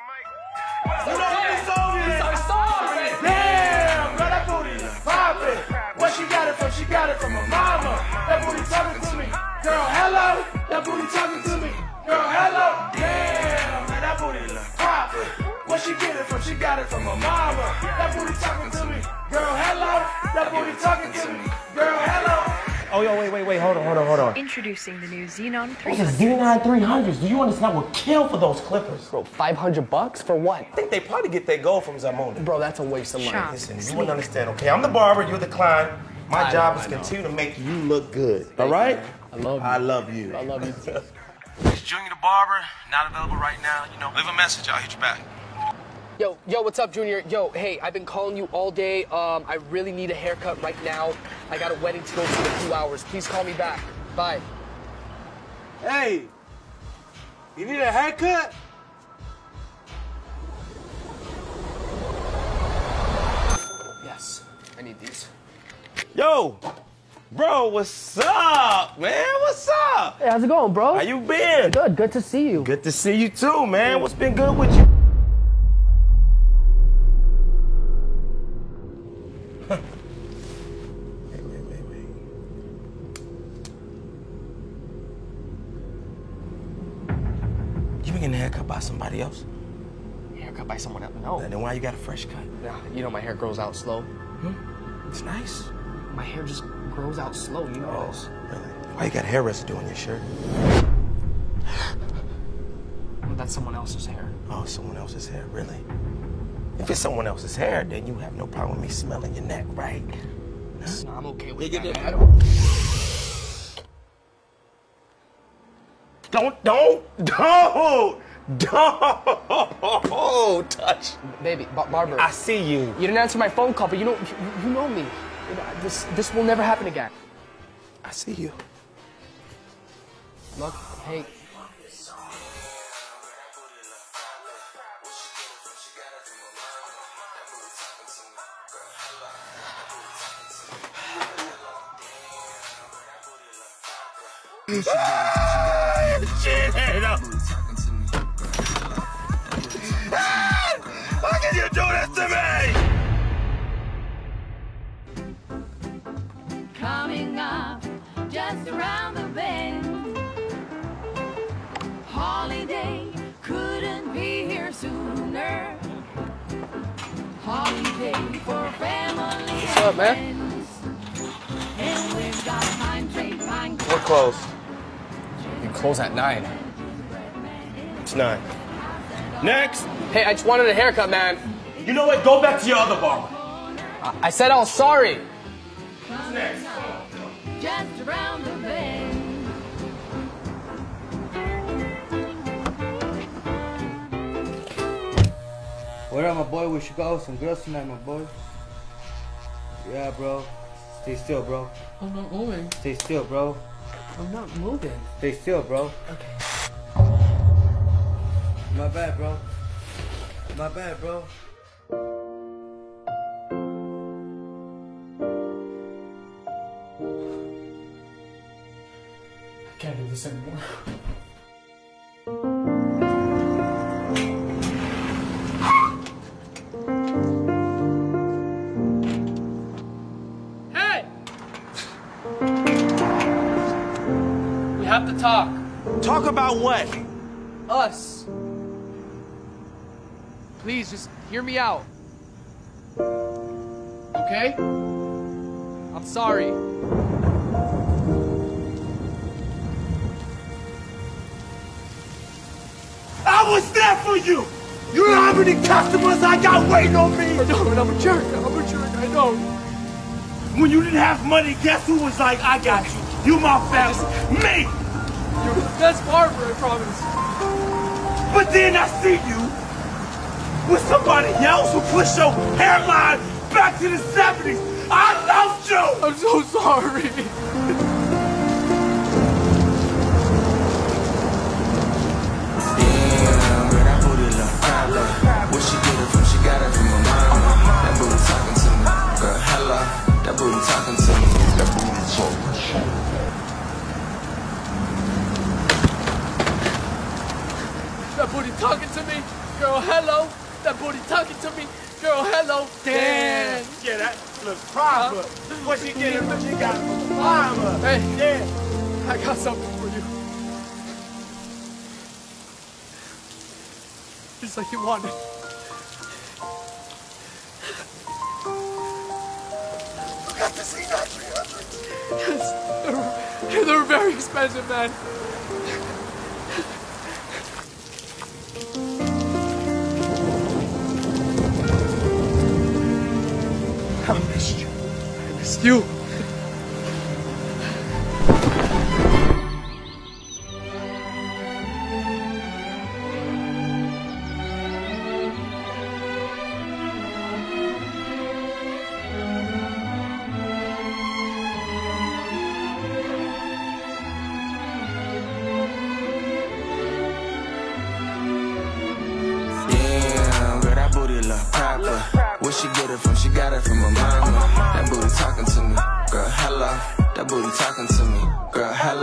You know what song is? our song, man. Damn, girl, that booty is popping. Where she got it from? She got it from her mama. That booty talking to me. Girl, hello. That booty talking to me. Girl, hello. Damn, man, that booty is popping. Where she get it from? She got it from her mama. That booty talking to me. Girl, hello. That booty talking to me. Girl, hello. Oh, yo, wait, wait, wait, hold on, hold on, hold on. Introducing the new Xenon Those are 300. Xenon 300s. Do you understand what kill for those clippers? Bro, 500 bucks for what? I think they probably get their gold from Zamona. Bro, that's a waste of money. Shop. Listen, you wouldn't understand, okay? I'm the barber, you're the client. My I job know, is to continue to make you look good, all right? I love you. I love you. I love you too. It's Junior the Barber, not available right now. You know, leave a message, I'll hit you back. Yo, yo, what's up, Junior? Yo, hey, I've been calling you all day. Um, I really need a haircut right now. I got a wedding to go to in a few hours. Please call me back. Bye. Hey, you need a haircut? Yes, I need these. Yo, bro, what's up, man? What's up? Hey, how's it going, bro? How you been? Good, good to see you. Good to see you too, man. What's been good with you? Haircut by somebody else? Haircut by someone else? No. Then why you got a fresh cut? Nah, you know my hair grows out slow. Hmm? It's nice. My hair just grows out slow, you know this. Really? Why you got hair residue on your shirt? That's someone else's hair. Oh, someone else's hair, really? If it's someone else's hair, then you have no problem with me smelling your neck, right? No, I'm okay with Nigga, that. Don't. Don't, don't, don't, don't touch. Baby, Ba- Barber. I see you. You didn't answer my phone call, but you know, you, you know me. This, this will never happen again. I see you. Look, hey, ah, Shit! How do this to me? coming up just around the bend. Holiday couldn't be here sooner. Holiday for family What's up, man? And we've got pine tree, pine We're closed. you close at nine. It's nine. Next. Hey, I just wanted a haircut, man. You know what? Go back to your other barber. I said I was sorry. Next. just around the bend. What up, my boy? We should go with some girls tonight, my boy. Yeah, bro. Stay still, bro. I'm not moving. Stay still, bro. I'm not moving. Stay still, bro. Okay. My bad, bro. My bad, bro. Can't do this anymore. Hey! We have to talk. Talk about what? Us. Please, just hear me out. Okay? I'm sorry. Was there for you. You know how many customers I got waiting on me? I know, and I'm a jerk. I'm a jerk. I know. When you didn't have money, guess who was like, I got you. You my family. Me. You're the best barber, I promise. But then I see you with somebody else who pushed your hairline back to the 70s. I loved you. I'm so sorry. Girl, hello. That booty talking to me. Girl, hello. Damn. Yeah, that look proper. What she get it from? She got from. Hey, Yeah. I got something for you. Just like you wanted. Got to see that 300. Yes, they're, they're very expensive, man. It's you. Where she get it from? She got it from her mama talking to me. Girl, hello. That booty talking to me. Girl, hello.